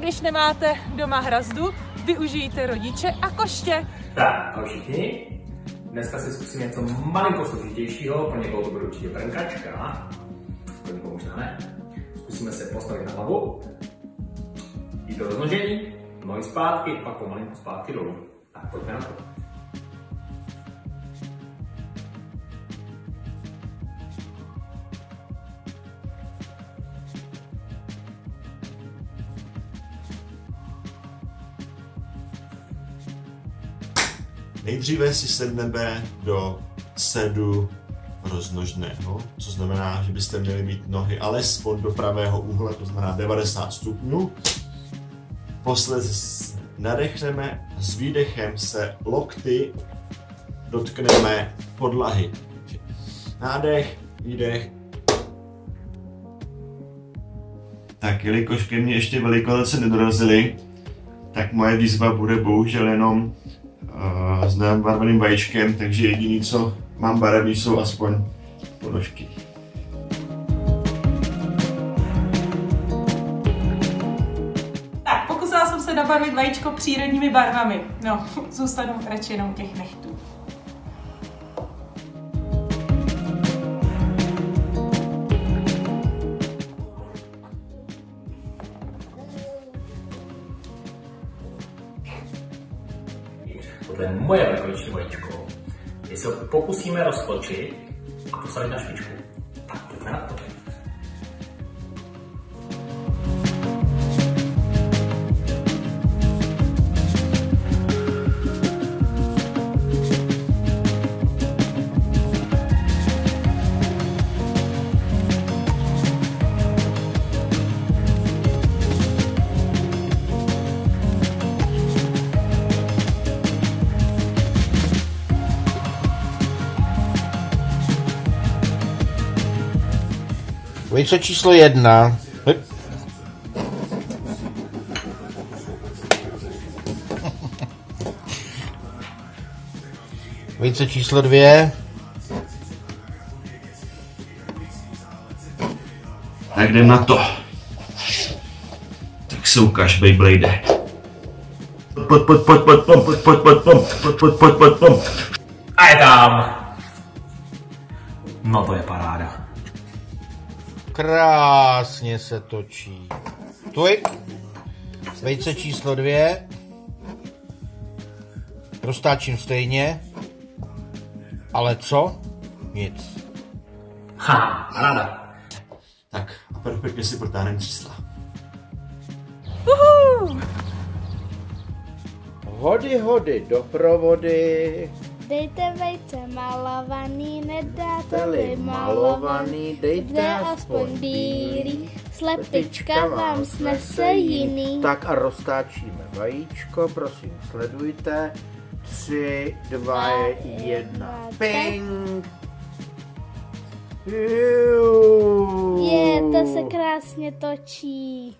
když nemáte doma hrazdu, využijte rodiče a koště. Tak, ahoj všichni. Dneska si zkusím něco malinko složitějšího, pro někoho to bude určitě brnkačka, pro někoho možná ne. Zkusíme se postavit na hlavu, jít do rozložení, nohy zpátky, pak pomalinku zpátky dolů. Tak pojďme na to. Nejdříve si sedneme do sedu roznožného, co znamená, že byste měli mít nohy alespoň do pravého úhle, to znamená 90 stupňů. Posledně nadechneme, s výdechem se lokty dotkneme podlahy. Nádech, výdech. Tak, jelikož ke mně ještě velikonoce nedorazily, tak moje výzva bude bohužel jenom s barevným vajíčkem, takže jediný, co mám barevný, jsou aspoň ponožky. Tak, pokusila jsem se nabarvit vajíčko přírodními barvami. No, zůstanu radši jenom těch nechtů. Tohle je moje velikonoční vajíčko. My se pokusíme roztočit a postavit na špičku. Vejce číslo jedna. Vejce číslo dvě. Tak jdem na to. Tak se ukáž, Beyblade. Pojď, pojď, pojď, pojď, pojď, pojď, pojď, pojď, pojď, pojď, pojď, pojď, pojď. A je tam! No to je paráda. Krásně se točí. Tuj. Vejce číslo dvě. Roztáčím stejně. Ale co? Nic. Ha, paráda. Tak a perfektně si protáhneme čísla. Uhu! Hody, hody, doprovody. Dejte vejce malovaný, nedáte Dali li malovaný, dejte aspoň bílý, slepička vám snese jiný. Tak a roztáčíme vajíčko, prosím, sledujte. Tři, dva, jedna, ping! Juuu. Je, to se krásně točí.